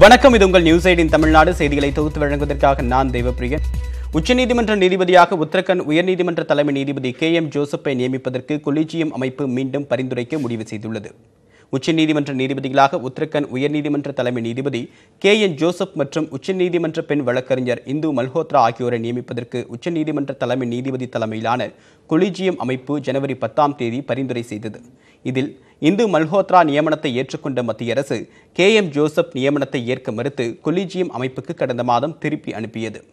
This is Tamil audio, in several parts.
வணக்கம் இது உங்கள் நியூஸ் எயிட்டின் தமிழ்நாடு. செய்திகளை தொகுத்து வழங்குவதற்காக நான் தேவப்பிரியன். உச்சநீதிமன்ற நீதிபதியாக உத்தரகண்ட் உயர்நீதிமன்ற தலைமை நீதிபதி கே எம் ஜோசப்பை நியமிப்பதற்கு கொலிஜியம் அமைப்பு மீண்டும் பரிந்துரைக்க முடிவு செய்துள்ளது. உச்சநீதிமன்ற நீதிபதிகளாக உத்தரகண்ட் உயர்நீதிமன்ற தலைமை நீதிபதி கே என் ஜோசப் மற்றும் உச்சநீதிமன்ற பெண் வழக்கறிஞர் இந்து மல்ஹோத்ரா ஆகியோரை நியமிப்பதற்கு உச்சநீதிமன்ற தலைமை நீதிபதி தலைமையிலான கொலிஜியம் அமைப்பு ஜனவரி பத்தாம் தேதி பரிந்துரை செய்தது. இதில் இந்து மல்ஹோத்ரா நியமனத்தை ஏற்றுக்கொண்ட மத்திய அரசு கே. எம். ஜோசப் நியமனத்தை ஏற்க மறுத்து கொலிஜியம் அமைப்புக்கு கடந்த மாதம் திருப்பி அனுப்பியது.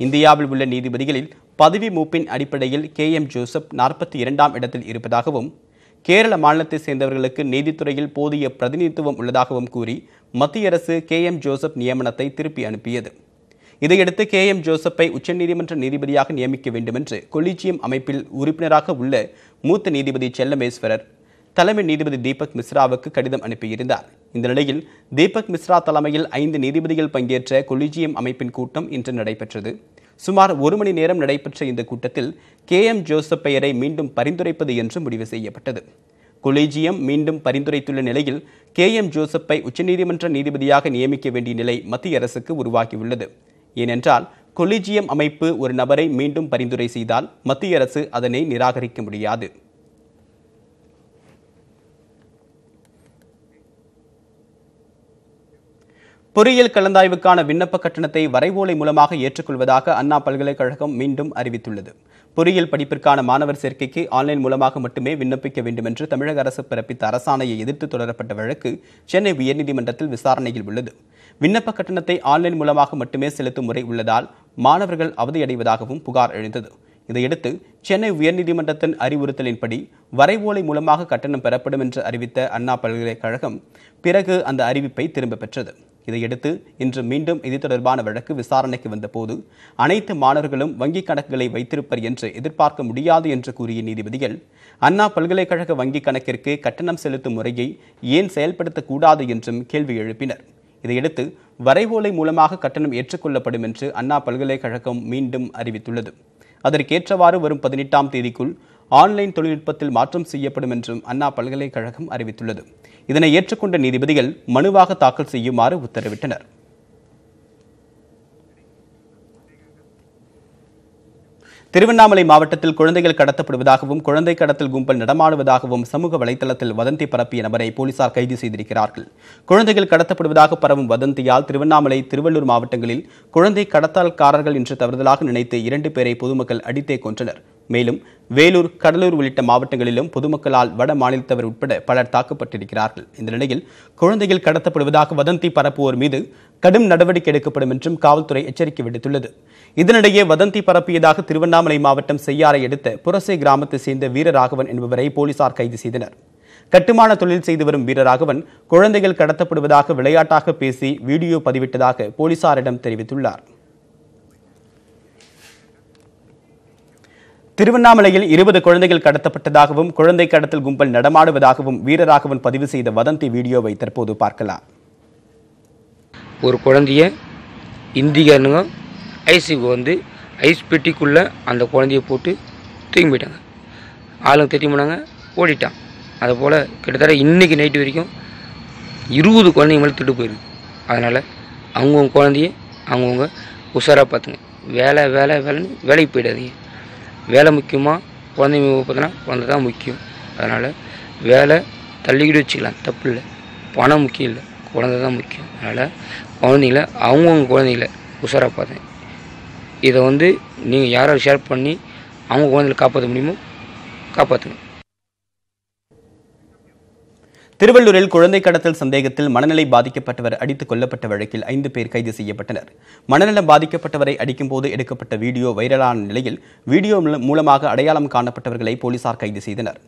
இந்தியாவில் உள்ள நீதிபதிகளில் பதவி மூப்பின் அடிப்படையில் கே. எம். ஜோசப் நாற்பத்தி இரண்டாம் இடத்தில் இருப்பதாகவும் கேரள மாநிலத்தை சேர்ந்தவர்களுக்கு நீதித்துறையில் போதிய பிரதிநிதித்துவம் உள்ளதாகவும் கூறி மத்திய அரசு கே. எம். ஜோசப் நியமனத்தை திருப்பி அனுப்பியது. இதையடுத்து கே. எம். ஜோசப்பை உச்சநீதிமன்ற நீதிபதியாக நியமிக்க வேண்டுமென்று கொலிஜியம் அமைப்பில் உறுப்பினராக உள்ள மூத்த நீதிபதி செல்லமேஸ்வரர் தலைமை நீதிபதி தீபக் மிஸ்ராவுக்கு கடிதம் அனுப்பியிருந்தார். இந்த நிலையில் தீபக் மிஸ்ரா தலைமையில் ஐந்து நீதிபதிகள் பங்கேற்ற கொலிஜியம் அமைப்பின் கூட்டம் இன்று நடைபெற்றது. சுமார் ஒரு மணி நேரம் நடைபெற்ற இந்த கூட்டத்தில் கே. எம். ஜோசப் பெயரை மீண்டும் பரிந்துரைப்பது என்று முடிவு செய்யப்பட்டது. கொலிஜியம் மீண்டும் பரிந்துரைத்துள்ள நிலையில் கே. எம். ஜோசப்பை உச்சநீதிமன்ற நீதிபதியாக நியமிக்க வேண்டிய நிலை மத்திய அரசுக்கு உருவாகியுள்ளது. ஏனென்றால் கொலிஜியம் அமைப்பு ஒரு நபரை மீண்டும் பரிந்துரை செய்தால் மத்திய அரசு அதனை நிராகரிக்க முடியாது. பொறியியல் கலந்தாய்வுக்கான விண்ணப்ப கட்டணத்தை வரைவோலை மூலமாக ஏற்றுக்கொள்வதாக அண்ணா பல்கலைக்கழகம் மீண்டும் அறிவித்துள்ளது. பொறியியல் படிப்பிற்கான மாணவர் சேர்க்கைக்கு ஆன்லைன் மூலமாக மட்டுமே விண்ணப்பிக்க வேண்டும் என்று தமிழக அரசு பிறப்பித்த அரசாணையை எதிர்த்து தொடரப்பட்ட வழக்கு சென்னை உயர்நீதிமன்றத்தில் விசாரணையில் உள்ளது. விண்ணப்ப கட்டணத்தை ஆன்லைன் மூலமாக மட்டுமே செலுத்தும் முறை உள்ளதால் மாணவர்கள் அவதியடைவதாகவும் புகார் எழுந்தது. இதையடுத்து சென்னை உயர்நீதிமன்றத்தின் அறிவுறுத்தலின்படி வரைவோலை மூலமாக கட்டணம் பெறப்படும் என்று அறிவித்த அண்ணா பல்கலைக்கழகம் பிறகு அந்த அறிவிப்பை திரும்ப பெற்றது. இதையடுத்து இன்று மீண்டும் இது தொடர்பான வழக்கு விசாரணைக்கு வந்தபோது அனைத்து மாணவர்களும் வங்கிக் கணக்குகளை வைத்திருப்பர் என்று எதிர்பார்க்க முடியாது என்று கூறிய நீதிபதிகள் அண்ணா பல்கலைக்கழக வங்கிக் கணக்கிற்கு கட்டணம் செலுத்தும் முறையை ஏன் செயல்படுத்தக்கூடாது என்றும் கேள்வி எழுப்பினர். இதையடுத்து வரைவோலை மூலமாக கட்டணம் ஏற்றுக்கொள்ளப்படும் என்று அண்ணா பல்கலைக்கழகம் மீண்டும் அறிவித்துள்ளது. அதற்கேற்றவாறு வரும் பதினெட்டாம் தேதிக்குள் ஆன்லைன் தொழில்நுட்பத்தில் மாற்றம் செய்யப்படும் என்றும் அண்ணா பல்கலைக்கழகம் அறிவித்துள்ளது. இதனை ஏற்றுக்கொண்ட நீதிபதிகள் மனுவாக தாக்கல் செய்யுமாறு உத்தரவிட்டனர். திருவண்ணாமலை மாவட்டத்தில் குழந்தைகள் கடத்தப்படுவதாகவும் குழந்தை கடத்தல் கும்பல் நடமாடுவதாகவும் சமூக வலைதளத்தில் வதந்தி பரப்பிய நபரை போலீசார் கைது செய்திருக்கிறார்கள். குழந்தைகள் கடத்தப்படுவதாக பரவும் வதந்தியால் திருவண்ணாமலை திருவள்ளூர் மாவட்டங்களில் குழந்தை கடத்தல்காரர்கள் என்று தவறுதலாக நினைத்து இரண்டு பேரை பொதுமக்கள் அடித்தே கொன்றனர். மேலும் வேலூர் கடலூர் உள்ளிட்ட மாவட்டங்களிலும் பொதுமக்களால் வட மாநிலத்தவர் உட்பட பலர் தாக்கப்பட்டிருக்கிறார்கள். இந்த நிலையில் குழந்தைகள் கடத்தப்படுவதாக வதந்தி பரப்புவோர் மீது கடும் நடவடிக்கை எடுக்கப்படும் என்றும் காவல்துறை எச்சரிக்கை விடுத்துள்ளது. இதனிடையே வதந்தி பரப்பியதாக திருவண்ணாமலை மாவட்டம் செய்யாறை அடுத்த புரசை கிராமத்தை சேர்ந்த வீரராகவன் என்பவரை போலீசார் கைது செய்தனர். கட்டுமான தொழில் செய்து வரும் வீரராகவன் குழந்தைகள் கடத்தப்படுவதாக விளையாட்டாக பேசி வீடியோ பதிவிட்டதாக போலீசாரிடம் தெரிவித்துள்ளார். திருவண்ணாமலையில் இருபது குழந்தைகள் கடத்தப்பட்டதாகவும் குழந்தை கடத்தல் கும்பல் நடமாடுவதாகவும் வீரராகவன் பதிவு செய்த வதந்தி வீடியோவை தற்போது பார்க்கலாம். ஒரு குழந்தைய இந்திக்காரனுங்க ஐஸுக்கு வந்து ஐஸ் பெட்டிக்குள்ளே அந்த குழந்தைய போட்டு தூக்கி போயிட்டாங்க ஆளுங்க திட்டி போனாங்க ஓடிட்டான். அதை போல் கிட்டத்தட்ட இன்றைக்கி நைட்டு வரைக்கும் இருபது குழந்தைங்க மேலே திட்டு போயிருக்கு. அதனால் அவங்கவுங்க குழந்தைய அவங்கவுங்க உஷாராக பார்த்துங்க. வேலை வேலை வேலைன்னு வேலைக்கு போயிடாதீங்க. வேலை முக்கியமாக குழந்தைங்க பார்த்தோன்னா குழந்தை தான் முக்கியம். அதனால் வேலை தள்ளிக்கிட்டு வச்சுக்கலாம். தப்பு இல்லை. பணம் முக்கியம் இல்லை. குழந்தை தான் முக்கியம். அதனால் குழந்தைங்கள அவங்கவுங்க குழந்தைங்கள உஷாராக பார்த்தேன் இதை வந்து நீங்கள் யாரோ ஷேர் பண்ணி அவங்க குழந்தைகளை காப்பாற்ற முடியுமோ? காப்பாற்றுங்க திருவள்ளூரில் குழந்தை கடத்தல் சந்தேகத்தில் மனநிலை பாதிக்கப்பட்டவர் அடித்துக் கொல்லப்பட்ட வழக்கில் ஐந்து பேர் கைது செய்யப்பட்டனர். மனநலம் பாதிக்கப்பட்டவரை அடிக்கும்போது எடுக்கப்பட்ட வீடியோ வைரலான நிலையில் வீடியோ மூலமாக அடையாளம் காணப்பட்டவர்களை போலீசார் கைது செய்தனர்.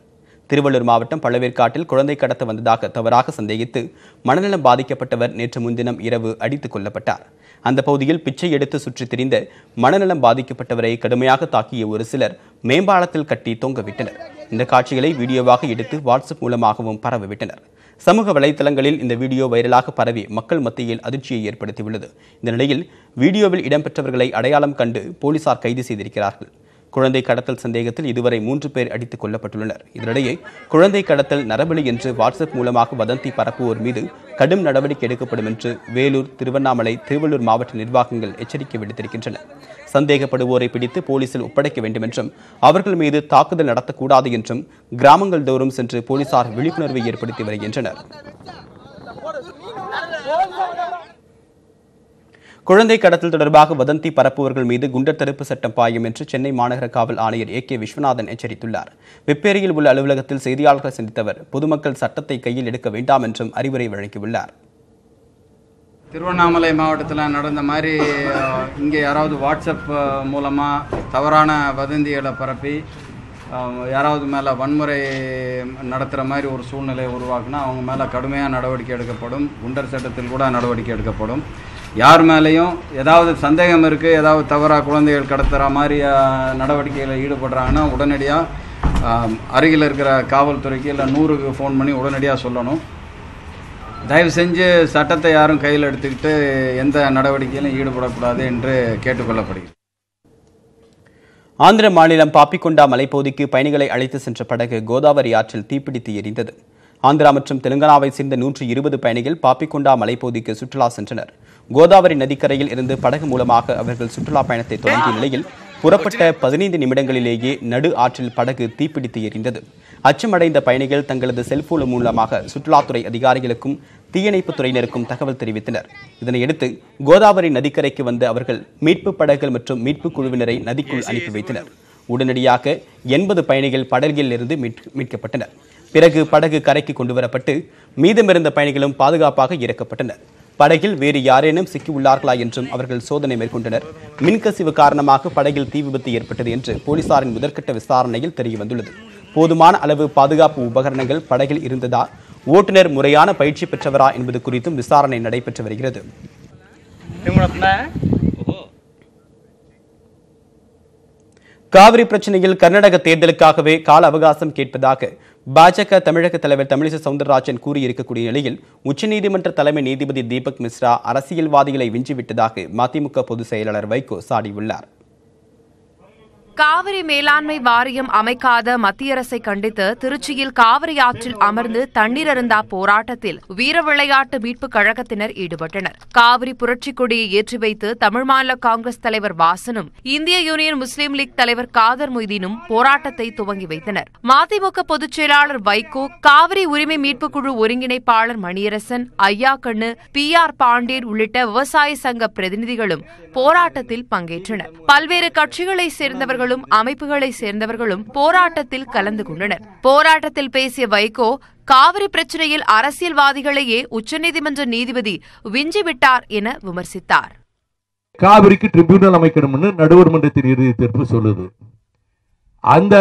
திருவள்ளூர் மாவட்டம் பழவேற்காட்டில் குழந்தை கடத்த வந்ததாக தவறாக சந்தேகித்து மனநலம் பாதிக்கப்பட்டவர் நேற்று முன்தினம் இரவு அடித்துக் கொல்லப்பட்டார். அந்த பகுதியில் பிச்சை எடுத்து சுற்றித் திரிந்த மனநலம் பாதிக்கப்பட்டவரை கடுமையாக தாக்கிய ஒரு சிலர் மேம்பாலத்தில் கட்டி தொங்கவிட்டனர் இந்த காட்சிகளை வீடியோவாக எடுத்து வாட்ஸ்அப் மூலமாகவும் பரவவிட்டனர். சமூக வலைதளங்களில் இந்த வீடியோ வைரலாக பரவி மக்கள் மத்தியில் அதிர்ச்சியை ஏற்படுத்தியுள்ளது. இந்த நிலையில் வீடியோவில் இடம்பெற்றவர்களை அடையாளம் கண்டு போலீசார் கைது செய்திருக்கிறார்கள். குழந்தை கடத்தல் சந்தேகத்தில் இதுவரை மூன்று பேர் அடித்துக் கொல்லப்பட்டுள்ளனர். இதனிடையே குழந்தை கடத்தல் நரபலி என்று வாட்ஸ்அப் மூலமாக வதந்தி பரப்புவோர் மீது கடும் நடவடிக்கை எடுக்கப்படும் என்று வேலூர் திருவண்ணாமலை திருவள்ளூர் மாவட்ட நிர்வாகங்கள் எச்சரிக்கை விடுத்திருக்கின்றன. சந்தேகப்படுவோரை பிடித்து போலீசில் ஒப்படைக்க வேண்டும் என்றும் அவர்கள் மீது தாக்குதல் நடத்தக்கூடாது என்றும் கிராமங்கள் தோறும் சென்று போலீசார் விழிப்புணர்வை ஏற்படுத்தி வருகின்றனர். குழந்தை கடத்தல் தொடர்பாக வதந்தி பரப்புவர்கள் மீது குண்டர் தடுப்பு சட்டம் பாயும் என்று சென்னை மாநகர காவல் ஆணையர் ஏ கே விஸ்வநாதன் எச்சரித்துள்ளார். வெப்பேரியில் உள்ள அலுவலகத்தில் செய்தியாளர்கள் சந்தித்தவர் பொதுமக்கள் சட்டத்தை கையில் எடுக்க வேண்டாம் என்றும் அறிவுரை வழங்கியுள்ளார். திருவண்ணாமலை மாவட்டத்தில் நடந்த மாதிரி இங்கே யாராவது வாட்ஸ்அப் மூலமாக தவறான வதந்திகளை பரப்பி யாராவது மேலே வன்முறை நடத்துகிற மாதிரி ஒரு சூழ்நிலையை உருவாக்குனா அவங்க மேலே கடுமையாக நடவடிக்கை எடுக்கப்படும். குண்டர் சட்டத்தில் கூட நடவடிக்கை எடுக்கப்படும். யார் மேலேயும் ஏதாவது சந்தேகம் இருக்குது ஏதாவது தவறாக குழந்தைகள் கடத்துகிற மாதிரி நடவடிக்கையில் ஈடுபடுறாங்கன்னா உடனடியாக அருகில் இருக்கிற காவல்துறைக்கு இல்லை நூறுக்கு ஃபோன் பண்ணி உடனடியாக சொல்லணும். தயவு செஞ்சு சட்டத்தை யாரும் கையில் எடுத்துக்கிட்டு எந்த நடவடிக்கையிலும் ஈடுபடக்கூடாது என்று கேட்டுக்கொள்ளப்படுகிறது. ஆந்திர மாநிலம் பாப்பிக்கொண்டா மலைப்பகுதிக்கு பயணிகளை அழைத்து சென்ற படகு கோதாவரி ஆற்றில் தீப்பிடித்து எரிந்தது. ஆந்திரா மற்றும் தெலுங்கானாவை சேர்ந்த நூற்றி இருபது பயணிகள் பாப்பிக்கொண்டா மலைப்பகுதிக்கு சுற்றுலா சென்றனர். கோதாவரி நதிக்கரையில் இருந்து படகு மூலமாக அவர்கள் சுற்றுலா பயணத்தை தொடங்கிய நிலையில் புறப்பட்ட பதினைந்து நிமிடங்களிலேயே நடு ஆற்றில் படகு தீப்பிடித்து எரிந்தது. அச்சமடைந்த பயணிகள் தங்களது செல்போன் மூலமாக சுற்றுலாத்துறை அதிகாரிகளுக்கும் தீயணைப்புத் துறையினருக்கும் தகவல் தெரிவித்தனர். இதனையடுத்து கோதாவரி நதிக்கரைக்கு வந்த அவர்கள் மீட்பு படகுகள் மற்றும் மீட்பு குழுவினரை நதிக்குள் அனுப்பி வைத்தனர். உடனடியாக எண்பது பயணிகள் படகில் இருந்து மீட்- மீட்கப்பட்டனர். பிறகு படகு கரைக்கு கொண்டு வரப்பட்டு மீதமிருந்த பயணிகளும் பாதுகாப்பாக இறக்கப்பட்டனர். படகில் வேறு யாரேனும் சிக்கியுள்ளார்களா என்றும் அவர்கள் சோதனை மேற்கொண்டனர். மின்கசிவு காரணமாக படகில் தீ விபத்து ஏற்பட்டது என்று போலீசாரின் முதற்கட்ட விசாரணையில் தெரியவந்துள்ளது. போதுமான அளவு பாதுகாப்பு உபகரணங்கள் படகில் இருந்ததா? ஓட்டுநர் முறையான பயிற்சி பெற்றவரா என்பது குறித்தும் விசாரணை நடைபெற்று வருகிறது. காவிரி பிரச்சனையில் கர்நாடக தேர்தலுக்காகவே கால அவகாசம் கேட்பதாக பாஜக தமிழக தலைவர் தமிழிசை சவுந்தரராஜன் கூறியிருக்கக்கூடிய நிலையில் உச்சநீதிமன்ற தலைமை நீதிபதி தீபக் மிஸ்ரா அரசியல்வாதிகளை விஞ்சிவிட்டதாக மதிமுக பொதுச் செயலாளர் வைகோ சாடியுள்ளார். காவிரி மேலாண்மை வாரியம் அமைக்காத மத்திய அரசை கண்டித்து திருச்சியில் காவிரி ஆற்றில் அமர்ந்து தண்ணீர் அருந்தா போராட்டத்தில் வீர விளையாட்டு மீட்புக் கழகத்தினர் ஈடுபட்டனர். காவிரி புரட்சிக் கொடியை ஏற்றி வைத்து தமிழ் மாநில காங்கிரஸ் தலைவர் வாசனும் இந்திய யூனியன் முஸ்லீம் லீக் தலைவர் காதர் மொய்தீனும் போராட்டத்தை துவங்கி வைத்தனர். மதிமுக பொதுச் செயலாளர் வைகோ காவிரி உரிமை மீட்புக் குழு ஒருங்கிணைப்பாளர் மணியரசன் ஐயா கண்ணு பி ஆர் பாண்டியன் உள்ளிட்ட விவசாய சங்க பிரதிநிதிகளும் போராட்டத்தில் பங்கேற்றனர். பல்வேறு கட்சிகளைச் சேர்ந்தவர்களும் அமைப்புகளைச் சேர்ந்தவர்களும் போராட்டத்தில் கலந்து கொண்டனர். போராட்டத்தில் பேசிய வைகோ காவிரி பிரச்சினையில் அரசியல்வாதிகளையே உச்சநீதிமன்ற நீதிபதி விஞ்சிவிட்டார் என விமர்சித்தார். காவிரிக்கு ட்ரிபியூனல் அமைக்கணும்னு நடுவர் மன்றத்தின் இறுதி தீர்ப்பு சொல்லுது. அந்த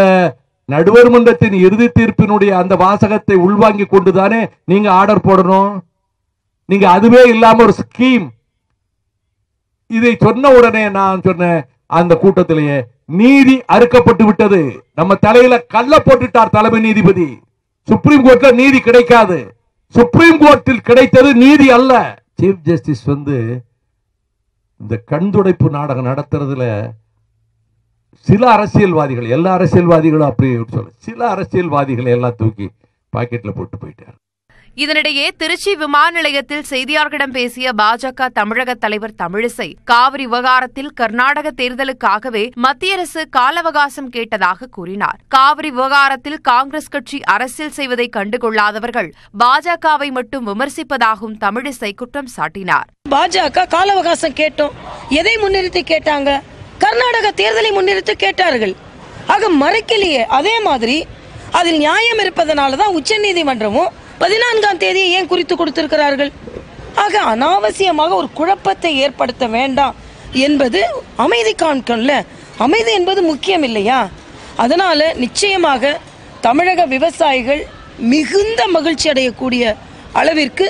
நடுவர் மன்றத்தின் இறுதி தீர்ப்பினுடைய அந்த வாசகத்தை உள்வாங்கி கொண்டுதானே நீங்க ஆர்டர் போடணும்? நீங்க அதுவே இல்லாம ஒரு ஸ்கீம் இதை சொன்ன உடனே நான் சொன்னேன் அந்த கூட்டத்திலேயே நீதி அறுக்கப்பட்டு விட்டது. நம்ம தலையில கல்ல போட்டுட்டார் தலைமை நீதிபதி. சுப்ரீம் கோர்ட்ல நீதி கிடைக்காது. சுப்ரீம் கோர்ட்டில் கிடைத்தது நீதி அல்ல. சீஃப் ஜஸ்டிஸ் வந்து இந்த கண்துடைப்பு நாடகம் நடத்துறதுல சில அரசியல்வாதிகள் எல்லா அரசியல்வாதிகளும் அப்படி சொல்ல. சில அரசியல்வாதிகளை எல்லாம் தூக்கி பாக்கெட்ல போட்டு போயிட்டார். இதனிடையே திருச்சி விமான நிலையத்தில் செய்தியாளர்களிடம் பேசிய பாஜக தமிழக தலைவர் தமிழிசை காவிரி விவகாரத்தில் கர்நாடக தேர்தலுக்காகவே மத்திய அரசு கால அவகாசம் கேட்டதாக கூறினார். காவிரி விவகாரத்தில் காங்கிரஸ் கட்சி அரசியல் செய்வதை கண்டுகொள்ளாதவர்கள் பாஜகவை மட்டும் விமர்சிப்பதாகவும் தமிழிசை குற்றம் சாட்டினார். பாஜக கால அவகாசம் கேட்டோம். எதை முன்னிறுத்தி கேட்டாங்க? கர்நாடக தேர்தலை முன்னிறுத்தி கேட்டார்கள். ஆக மறைக்கலையே அதே மாதிரி அதில் நியாயம் இருப்பதனால தான் உச்சநீதிமன்றமும் பதினான்காம் தேதியை ஏன் குறித்து கொடுத்திருக்கிறார்கள்? ஆக அனாவசியமாக ஒரு குழப்பத்தை ஏற்படுத்த வேண்டாம். என்பது அமைதி காண்கல்ல அமைதி என்பது முக்கியம் இல்லையா? அதனால நிச்சயமாக தமிழக விவசாயிகள் மிகுந்த மகிழ்ச்சி அடையக்கூடிய அளவிற்கு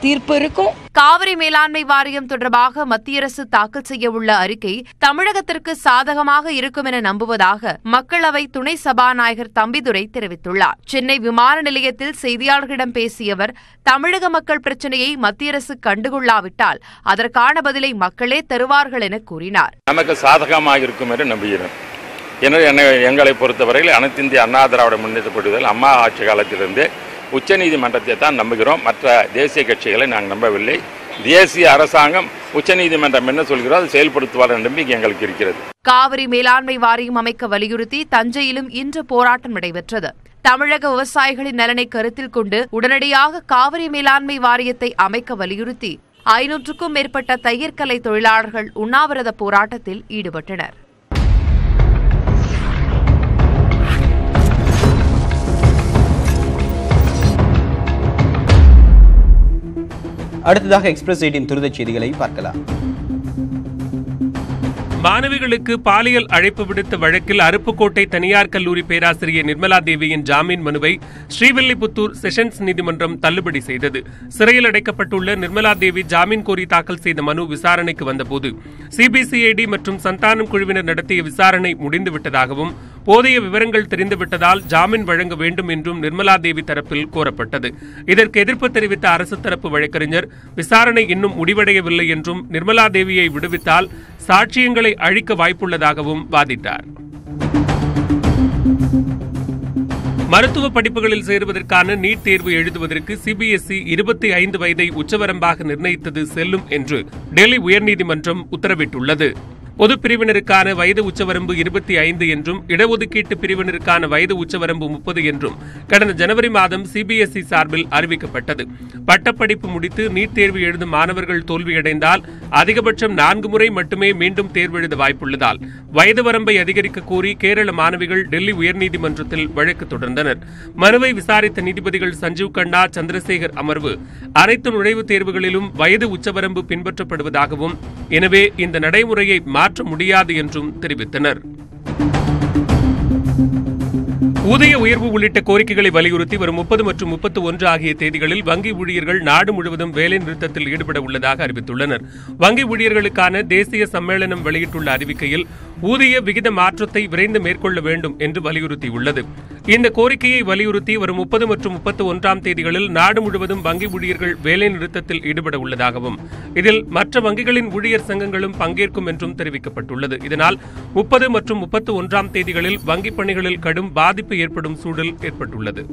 தீர்ப்பு இருக்கும். காவிரி மேலாண்மை வாரியம் தொடர்பாக மத்திய அரசு தாக்கல் செய்ய உள்ள அறிக்கை தமிழகத்திற்கு சாதகமாக இருக்கும் என நம்புவதாக மக்களவை துணை சபாநாயகர் தம்பிதுரை தெரிவித்துள்ளார். சென்னை விமான நிலையத்தில் செய்தியாளர்களிடம் பேசியவர் தமிழக மக்கள் பிரச்சனையை மத்திய அரசு கண்டுகொள்ளாவிட்டால் அதற்கான பதிலை மக்களே தருவார்கள் என கூறினார். நமக்கு சாதகமாக இருக்கும் என்று நம்புகிறேன். எங்களை பொறுத்தவரையில் அனைத்து இந்திய அண்ணா திராவிட முன்னேற்ற அம்மா ஆட்சி காலத்திலிருந்து உச்சநீதிமன்றத்தை தான் நம்புகிறோம். மற்ற தேசிய கட்சிகளை நாங்கள் நம்பவில்லை. தேசிய அரசாங்கம் உச்சநீதிமன்றம் என்ன சொல்கிறோ அதை செயல்படுத்துவார் நம்பிக்கை எங்களுக்கு இருக்கிறது. காவிரி மேலாண்மை வாரியம் அமைக்க வலியுறுத்தி தஞ்சையிலும் இன்று போராட்டம் நடைபெற்றது. தமிழக விவசாயிகளின் நலனை கருத்தில் கொண்டு உடனடியாக காவிரி மேலாண்மை வாரியத்தை அமைக்க வலியுறுத்தி ஐநூற்றுக்கும் மேற்பட்ட தையற்கலை தொழிலாளர்கள் உண்ணாவிரத போராட்டத்தில் ஈடுபட்டனர். அடுத்ததாக எக்ஸ்பிரஸ் எயிட்டின் துரிதச் செய்திகளை பார்க்கலாம். மாணவிகளுக்கு பாலியல் அழைப்பு விடுத்த வழக்கில் அருப்புக்கோட்டை தனியார் கல்லூரி பேராசிரியர் நிர்மலா தேவியின் ஜாமீன் மனுவை ஸ்ரீவில்லிபுத்தூர் செஷன்ஸ் நீதிமன்றம் தள்ளுபடி செய்தது. சிறையில் அடைக்கப்பட்டுள்ள நிர்மலா தேவி ஜாமீன் கோரி தாக்கல் செய்த மனு விசாரணைக்கு வந்தபோது சிபிசிஐடி மற்றும் சந்தானம் குழுவினர் நடத்திய விசாரணை முடிந்துவிட்டதாகவும் போதிய விவரங்கள் தெரிந்துவிட்டதால் ஜாமீன் வழங்க வேண்டும் என்றும் நிர்மலா தேவி தரப்பில் கோரப்பட்டது. இதற்கு எதிர்ப்பு தெரிவித்த அரசு தரப்பு வழக்கறிஞர் விசாரணை இன்னும் முடிவடையவில்லை என்றும் நிர்மலா தேவியை விடுவித்தால் சாட்சியங்களை அழிக்க வாய்ப்புள்ளதாகவும் வாதிட்டார். மருத்துவ படிப்புகளில் சேருவதற்கான நீட் தேர்வு எழுதுவதற்கு சிபிஎஸ்இ இருபத்தி ஐந்து வயதை உச்சவரம்பாக நிர்ணயித்தது செல்லும் என்று டெல்லி உயர்நீதிமன்றம் உத்தரவிட்டுள்ளது. பொது பிரிவினருக்கான வயது உச்சவரம்பு இருபத்தி ஐந்து என்றும் இடஒதுக்கீட்டு பிரிவினருக்கான வயது உச்சவரம்பு முப்பது என்றும் கடந்த ஜனவரி மாதம் சிபிஎஸ்இ சார்பில் அறிவிக்கப்பட்டது. பட்டப்படிப்பு முடித்து நீட் தேர்வு எழுதும் மாணவர்கள் தோல்வியடைந்தால் அதிகபட்சம் நான்கு முறை மட்டுமே மீண்டும் தேர்வு எழுத வாய்ப்புள்ளதால் வயது வரம்பை அதிகரிக்க கோரி கேரள மாணவிகள் டெல்லி உயர்நீதிமன்றத்தில் வழக்கு தொடர்ந்தனர். மனுவை விசாரித்த நீதிபதிகள் சஞ்சீவ் கண்ணா சந்திரசேகர் அமர்வு அனைத்து நுழைவுத் தேர்வுகளிலும் வயது உச்சவரம்பு பின்பற்றப்படுவதாகவும் எனவே இந்த நடைமுறையை மாற்ற முடியாது என்றும் தெரிவித்தனர். ஊதிய உயர்வு உள்ளிட்ட கோரிக்கைகளை வலியுறுத்தி வரும் முப்பது மற்றும் முப்பத்தி ஒன்று ஆகிய தேதிகளில் வங்கி ஊழியர்கள் நாடு முழுவதும் வேலை நிறுத்தத்தில் ஈடுபட உள்ளதாக அறிவித்துள்ளனர். வங்கி ஊழியர்களுக்கான தேசிய சம்மேளனம் வெளியிட்டுள்ள அறிவிக்கையில் ஊதிய விகித மாற்றத்தை விரைந்து மேற்கொள்ள வேண்டும் என்று வலியுறுத்தியுள்ளது. இந்த கோரிக்கையை வலியுறுத்தி வரும் முப்பது மற்றும் முப்பத்து ஒன்றாம் தேதிகளில் நாடு முழுவதும் வங்கி ஊழியர்கள் வேலைநிறுத்தத்தில் ஈடுபட உள்ளதாகவும் இதில் மற்ற வங்கிகளின் ஊழியர் சங்கங்களும் பங்கேற்கும் என்றும் தெரிவிக்கப்பட்டுள்ளது. இதனால் முப்பது மற்றும் முப்பத்து ஒன்றாம் தேதிகளில் வங்கிப் பணிகளில் கடும் பாதிப்பு ஏற்படும் சூழல் ஏற்பட்டுள்ளது.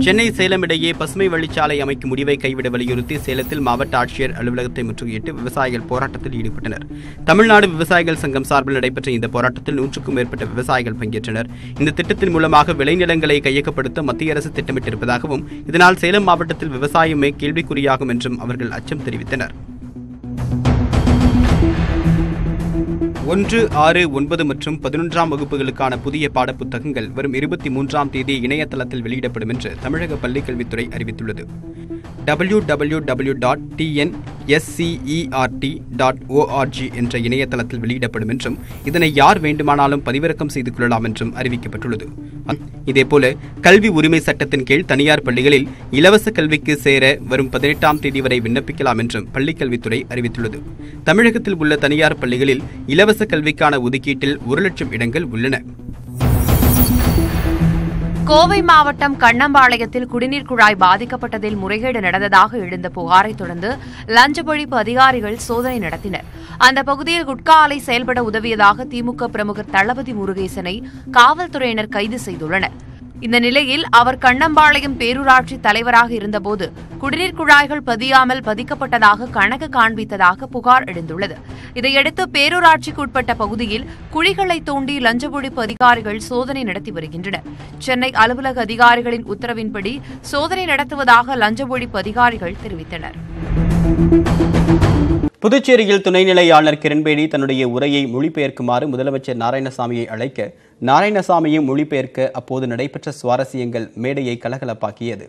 சென்னை சேலம் இடையே பசுமை வழிச்சாலை அமைக்கும் முடிவை கைவிட வலியுறுத்தி சேலத்தில் மாவட்ட ஆட்சியர் அலுவலகத்தை முற்றுகையிட்டு விவசாயிகள் போராட்டத்தில் ஈடுபட்டனர். தமிழ்நாடு விவசாயிகள் சங்கம் சார்பில் நடைபெற்ற இந்த போராட்டத்தில் நூற்றுக்கும் மேற்பட்ட விவசாயிகள் பங்கேற்றனர். இந்த திட்டத்தின் மூலமாக விளைநிலங்களை கையகப்படுத்த மத்திய அரசு திட்டமிட்டிருப்பதாகவும் இதனால் சேலம் மாவட்டத்தில் விவசாயமே கேள்விக்குறியாகும் என்றும் அவர்கள் அச்சம் தெரிவித்தனர். ஒன்று ஆறு ஒன்பது மற்றும் பதினொன்றாம் வகுப்புகளுக்கான புதிய பாடப்புத்தகங்கள் வரும் இருபத்தி மூன்றாம் தேதி இணையதளத்தில் வெளியிடப்படும் என்று தமிழக பள்ளிக்கல்வித்துறை அறிவித்துள்ளது. W W W dot TN SCERT dot ORG என்ற இணையதளத்தில் வெளியிடப்படும் என்றும் இதனை யார் வேண்டுமானாலும் பதிவிறக்கம் செய்து கொள்ளலாம் என்றும் அறிவிக்கப்பட்டுள்ளது. இதேபோல கல்வி உரிமை சட்டத்தின் கீழ் தனியார் பள்ளிகளில் இலவச கல்விக்கு சேர வரும் பதினெட்டாம் தேதி வரை விண்ணப்பிக்கலாம் என்றும் பள்ளிக்கல்வித்துறை அறிவித்துள்ளது. தமிழகத்தில் உள்ள தனியார் பள்ளிகளில் இலவச கல்விக்கான ஒதுக்கீட்டில் ஒரு லட்சம் இடங்கள் உள்ளன. கோவை மாவட்டம் கண்ணம்பாளையத்தில் குடிநீர் குழாய் பாதிக்கப்பட்டதில் முறைகேடு நடந்ததாக எழுந்த புகாரை தொடர்ந்து லஞ்ச ஒழிப்பு அதிகாரிகள் சோதனை நடத்தினர். அந்த பகுதியில் குட்கா ஆலை செயல்பட உதவியதாக திமுக பிரமுகர் தளபதி முருகேசனை காவல்துறையினர் கைது செய்துள்ளனர். இந்த நிலையில் அவர் கண்ணம்பாளையம் பேரூராட்சி தலைவராக இருந்தபோது குடிநீர் குழாய்கள் பதியாமல் பதிக்கப்பட்டதாக கணக்கு காண்பித்ததாக புகார் எழுந்துள்ளது. இதையடுத்து பேரூராட்சிக்கு உட்பட்ட பகுதியில் குழிகளை தோண்டி லஞ்ச ஒழிப்பு அதிகாரிகள் சோதனை நடத்தி வருகின்றனர் சென்னை அலுவலக அதிகாரிகளின் உத்தரவின்படி சோதனை நடத்துவதாக லஞ்ச ஒழிப்பு அதிகாரிகள் தெரிவித்தனர். புதுச்சேரியில் துணைநிலை ஆளுநர் கிரண்பேடி தன்னுடைய உரையை மொழிபெயர்க்குமாறு முதலமைச்சர் நாராயணசாமியை அழைக்க நாராயணசாமியும் மொழிபெயர்க்க அப்போது நடைபெற்ற சுவாரஸ்யங்கள் மேடையை கலகலப்பாக்கியது.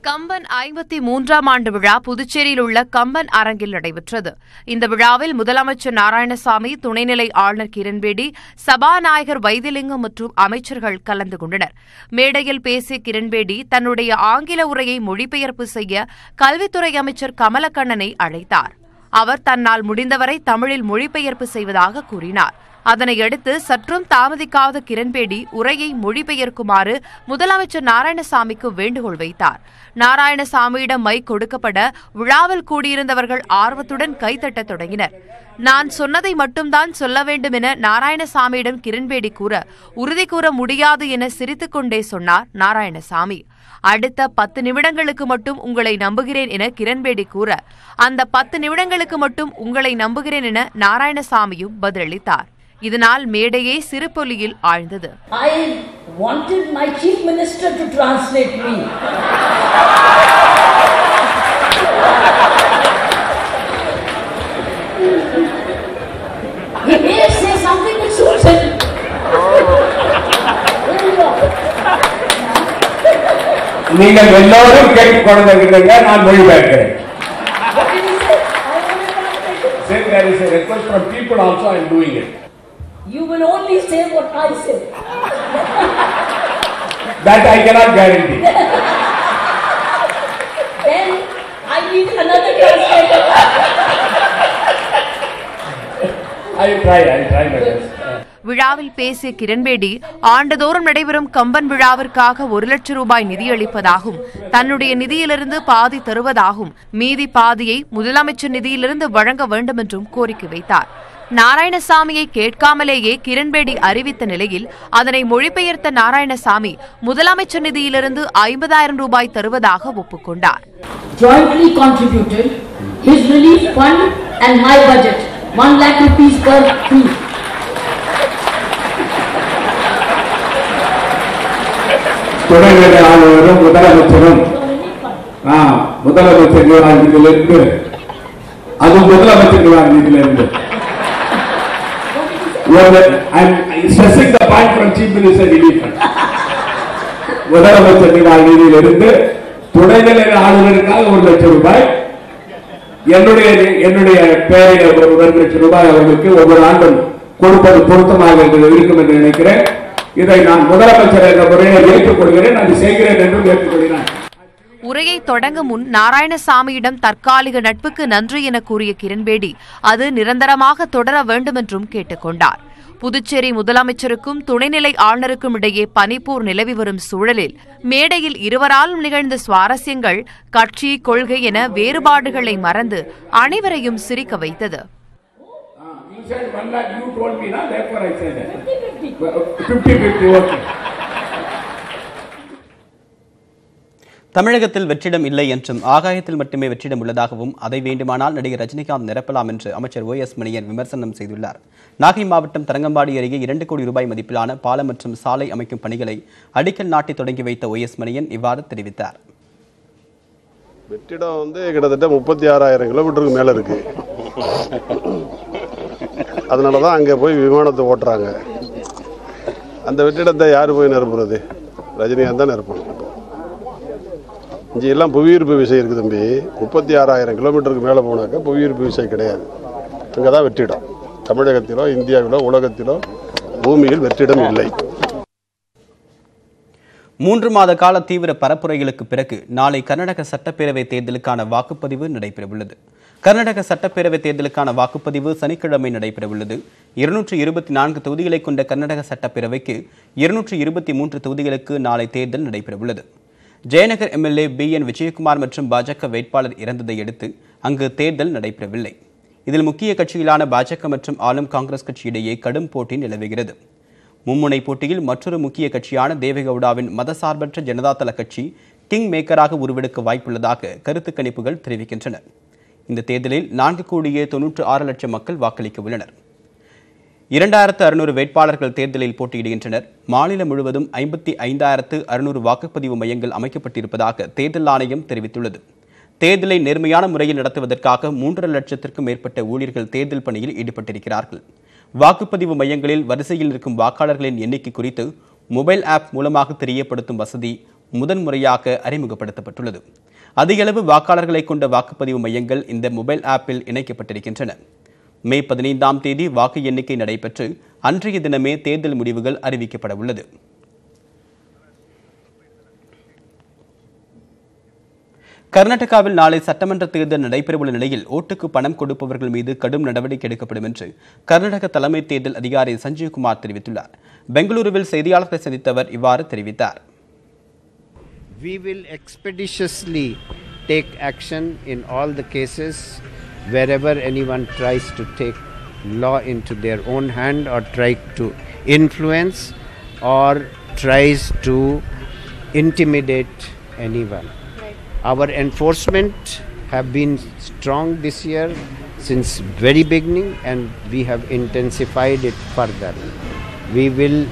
கம்பன் ஐம்பத்தி மூன்றாம் ஆண்டு விழா புதுச்சேரியில் உள்ள கம்பன் அரங்கில் நடைபெற்றது. இந்த விழாவில் முதலமைச்சர் நாராயணசாமி துணைநிலை ஆளுநர் கிரண்பேடி சபாநாயகர் வைத்திலிங்கம் மற்றும் அமைச்சர்கள் கலந்து கொண்டனர். மேடையில் பேசிய கிரண்பேடி தன்னுடைய ஆங்கில உரையை மொழிபெயர்ப்பு செய்ய கல்வித்துறை அமைச்சர் கமலக்கண்ணனை அழைத்தார். அவர் தன்னால் முடிந்தவரை தமிழில் மொழிபெயர்ப்பு செய்வதாக கூறினார். அதனையடுத்து சற்றும் தாமதிக்காத கிரண்பேடி உரையை மொழிபெயர்க்குமாறு முதலமைச்சர் நாராயணசாமிக்கு வேண்டுகோள் வைத்தார். நாராயணசாமியிடம் மை கொடுக்கப்பட விழாவில் கூடியிருந்தவர்கள் ஆர்வத்துடன் கைத்தட்டத் தொடங்கினர். நான் சொன்னதை மட்டும்தான் சொல்ல வேண்டும் என நாராயணசாமியிடம் கிரண்பேடி கூற உறுதி கூற முடியாது என சிரித்துக்கொண்டே சொன்னார் நாராயணசாமி. அடுத்த பத்து நிமிடங்களுக்கு மட்டும் உங்களை நம்புகிறேன் என கிரண்பேடி கூற அந்த பத்து நிமிடங்களுக்கு மட்டும் உங்களை நம்புகிறேன் என நாராயணசாமியும் பதிலளித்தார். இதனால் மேடையே சிறுபொலியில் ஆழ்ந்தது I wanted my chief minister to translate me. he may say something which suits him. There you go. நீங்கள் எல்லோரும் கேட்டுக்கொண்டிருக்கிறீங்க நான் மொழிபெயர்க்கிறேன் there is a request from people also I am doing it. You will only say what I say. That I cannot guarantee. Then I need another translator. I will try, I will try my best. விழாவில் பேசிய கிரண்பேடி ஆண்டுதோறும் நடைபெறும் கம்பன் விழாவிற்காக ஒரு லட்சம் ரூபாய் நிதியளிப்பதாகவும் தன்னுடைய நிதியிலிருந்து பாதி தருவதாகவும் மீதி பாதியை முதலமைச்சர் நிதியிலிருந்து வழங்க வேண்டும் என்றும் கோரிக்கை வைத்தார் நாராயணசாமியை கேட்காமலேயே கிரண்பேடி அறிவித்த நிலையில் அதனை மொழிபெயர்த்த நாராயணசாமி முதலமைச்சர் நிதியிலிருந்து ஐம்பதாயிரம் ரூபாய் தருவதாக ஒப்புக்கொண்டார் jointly contributed his relief fund and my budget, one lakh rupees per fee. துணைநிலை ஆளுநரும் முதலமைச்சரும் ஆ, முதலமைச்சர் நிதியிலிருந்து அது முதலமைச்சர் நிதியிலிருந்து I'm stressing the point from Chief Minister Relief முதலமைச்சர் நிவாரண நிதியிலிருந்து துணைநிலை ஆளுநருக்காக ஒரு லட்சம் ரூபாய். என்னுடைய என்னுடைய பெயரில் ஒரு லட்சம் ரூபாய் அவர்களுக்கு ஒவ்வொரு ஆண்டும் கொடுப்பது பொருத்தமாக இருக்கும் என்று நினைக்கிறேன். இதை நான் முதலமைச்சர் என்ற முறையில் ஏற்றுக்கொள்கிறேன் அது செய்கிறேன் என்றும் ஏற்றுக்கொள்கிறேன். உரையை தொடங்க முன் நாராயணசாமியிடம் தற்காலிக நட்புக்கு நன்றி என கூறிய கிரண்பேடி அது நிரந்தரமாக தொடர வேண்டுமென்றும் கேட்டுக்கொண்டார் புதுச்சேரி முதலமைச்சருக்கும் துணைநிலை ஆளுநருக்கும் இடையே பனிப்போர் நிலவி வரும் சூழலில் மேடையில் இருவராலும் நிகழ்ந்த சுவாரஸ்யங்கள் கட்சி கொள்கை என வேறுபாடுகளை மறந்து அனைவரையும் சிரிக்க வைத்தது You said one lakh, you told me, na? therefore I said that. 50-50, okay. தமிழகத்தில் வெற்றிடம் இல்லை என்றும் ஆகாயத்தில் மட்டுமே வெற்றிடம் உள்ளதாகவும் அதை வேண்டுமானால் நடிகர் ரஜினிகாந்த் நிரப்பலாம் என்று அமைச்சர் ஓ எஸ் மணியன் விமர்சனம் செய்துள்ளார். நாகை மாவட்டம் தரங்கம்பாடி அருகே இரண்டு கோடி ரூபாய் மதிப்பிலான பாலம் மற்றும் சாலை அமைக்கும் பணிகளை அடிக்கல் நாட்டி தொடங்கி வைத்த ஓ எஸ் மணியன் இவ்வாறு தெரிவித்தார். வெற்றிடம் வந்து கிட்டத்தட்ட முப்பத்தி ஆறாயிரம் கிலோமீட்டருக்கு மேலே இருக்கு. அதனால தான் அங்கே போய் விமானத்தை ஓட்டுறாங்க. அந்த வெற்றிடத்தை யார் போய் நிரப்புறது? ரஜினிகாந்த் தான் நிரப்பணும். இங்கே எல்லாம் புவியீர்ப்பு விசை இருக்குது தம்பி. முப்பத்தி ஆறாயிரம் கிலோமீட்டருக்கு மேலே போனாக்கா புவியீர்ப்பு விசை கிடையாது. அங்கே தான் வெற்றிடம். தமிழகத்திலோ இந்தியாவிலோ உலகத்திலோ பூமியில் வெற்றிடம் இல்லை. மூன்று மாத கால தீவிர பரப்புரைகளுக்கு பிறகு நாளை கர்நாடக சட்டப்பேரவை தேர்தலுக்கான வாக்குப்பதிவு நடைபெறவுள்ளது. கர்நாடக சட்டப்பேரவை தேர்தலுக்கான வாக்குப்பதிவு சனிக்கிழமை நடைபெறவுள்ளது. இருநூற்றி இருபத்தி நான்கு தொகுதிகளை கொண்ட கர்நாடக சட்டப்பேரவைக்கு இருநூற்றி இருபத்தி மூன்று தொகுதிகளுக்கு நாளை தேர்தல் நடைபெறவுள்ளது. Jayanagar MLA B N Vijayakumar மற்றும் பாஜக வேட்பாளர் இறந்ததை அடுத்து அங்கு தேர்தல் நடைபெறவில்லை. இதில் முக்கிய கட்சிகளான பாஜக மற்றும் ஆளும் காங்கிரஸ் கட்சியிடையே கடும் போட்டி நிலவுகிறது. மும்முனை போட்டியில் மற்றொரு முக்கிய கட்சியான தேவேகவுடாவின் மதசார்பற்ற ஜனதாதள கட்சி கிங் மேக்கராக உருவெடுக்க வாய்ப்புள்ளதாக கருத்து கணிப்புகள் தெரிவிக்கின்றன. இந்த தேர்தலில் நான்கு கோடியே தொன்னூற்று ஆறு லட்சம் மக்கள் வாக்களிக்க உள்ளனர். இரண்டாயிரத்து அறுநூறு வேட்பாளர்கள் தேர்தலில் போட்டியிடுகின்றனர். மாநிலம் முழுவதும் ஐம்பத்தி ஐந்தாயிரத்து அறுநூறு வாக்குப்பதிவு மையங்கள் அமைக்கப்பட்டிருப்பதாக தேர்தல் ஆணையம் தெரிவித்துள்ளது. தேர்தலை நேர்மையான முறையில் நடத்துவதற்காக மூன்றரை லட்சத்திற்கும் மேற்பட்ட ஊழியர்கள் தேர்தல் பணியில் ஈடுபட்டிருக்கிறார்கள். வாக்குப்பதிவு மையங்களில் வரிசையில் இருக்கும் வாக்காளர்களின் எண்ணிக்கை குறித்து மொபைல் ஆப் மூலமாக தெரியப்படுத்தும் வசதி முதன்முறையாக அறிமுகப்படுத்தப்பட்டுள்ளது. அதிகளவு வாக்காளர்களை கொண்ட வாக்குப்பதிவு மையங்கள் இந்த மொபைல் ஆப்பில் இணைக்கப்பட்டிருக்கின்றன. மே பதினைந்தாம் தேதி வாக்கு எண்ணிக்கை நடைபெற்று அன்றைய தினமே தேர்தல் முடிவுகள் அறிவிக்கப்பட உள்ளது. கர்நாடகாவில் நாளை சட்டமன்ற தேர்தல் நடைபெறவுள்ள நிலையில் ஓட்டுக்கு பணம் கொடுப்பவர்கள் மீது கடும் நடவடிக்கை எடுக்கப்படும் என்று கர்நாடக தலைமை தேர்தல் அதிகாரி சஞ்சீவ்குமார் தெரிவித்துள்ளார். பெங்களூருவில் செய்தியாளர்களை சந்தித்தவர் இவ்வாறு தெரிவித்தார். We will expeditiously take action in all the cases. Wherever anyone tries to take law into their own hand or try to influence or tries to intimidate anyone. Our enforcement have been strong this year since very beginning and we have intensified it further. We will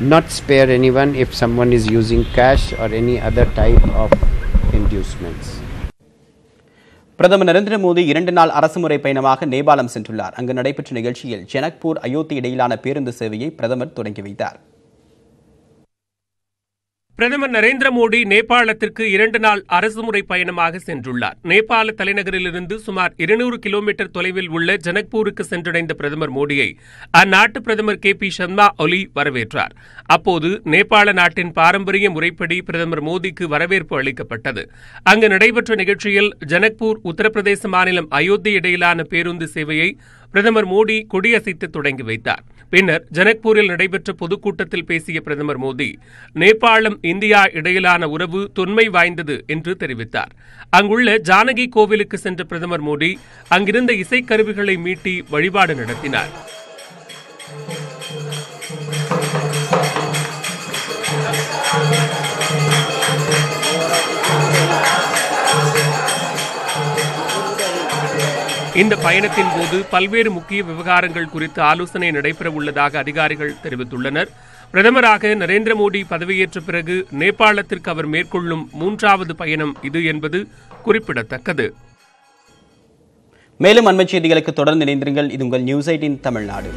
not spare anyone if someone is using cash or any other type of inducements. பிரதமர் நரேந்திர மோடி இரண்டு நாள் அரசுமுறை பயணமாக நேபாளம் சென்றுள்ளார். அங்கு நடைபெற்ற நிகழ்ச்சியில் ஜனக்பூர் அயோத்தி இடையிலான பேருந்து சேவையை பிரதமர் தொடங்கி வைத்தார். பிரதமர் நரேந்திர மோடி நேபாளத்திற்கு இரண்டு நாள் அரசுமுறை பயணமாக சென்றுள்ளார். நேபாள தலைநகரிலிருந்து சுமார் இருநூறு கிலோமீட்டர் தொலைவில் உள்ள ஜனக்பூருக்கு சென்றடைந்த பிரதமர் மோடியை அந்நாட்டு பிரதமர் கே பி சர்மா ஒலி வரவேற்றார். அப்போது நேபாள நாட்டின் பாரம்பரிய முறைப்படி பிரதமர் மோடிக்கு வரவேற்பு அளிக்கப்பட்டது. அங்கு நடைபெற்ற நிகழ்ச்சியில் ஜனக்பூர் உத்தரப்பிரதேச மாநிலம் அயோத்தி இடையிலான பேருந்து சேவையை பிரதமர் மோடி கொடியசைத்து தொடங்கி வைத்தார். பின்னர் ஜனக்பூரில் நடைபெற்ற பொதுக்கூட்டத்தில் பேசிய பிரதமர் மோடி நேபாளம் இந்தியா இடையிலான உறவு தொன்மை வாய்ந்தது என்று தெரிவித்தார். அங்குள்ள ஜானகி கோவிலுக்கு சென்ற பிரதமர் மோடி அங்கிருந்த இசைக்கருவிகளை மீட்டி வழிபாடு நடத்தினார். இந்த பயணத்தின் போது பல்வேறு முக்கிய விவகாரங்கள் குறித்து ஆலோசனை நடைபெற உள்ளதாக அதிகாரிகள் தெரிவித்துள்ளனர். பிரதமராக நரேந்திர மோடி பதவியேற்ற பிறகு நேபாளத்திற்கு அவர் மேற்கொள்ளும் மூன்றாவது பயணம் இது என்பது குறிப்பிடத்தக்கது. மேலும் அண்மைச் செய்திகளுக்கு தொடர்ந்து இணைந்திருங்கள். இது உங்கள் நியூஸ் எயிட்டின் தமிழ்நாடு.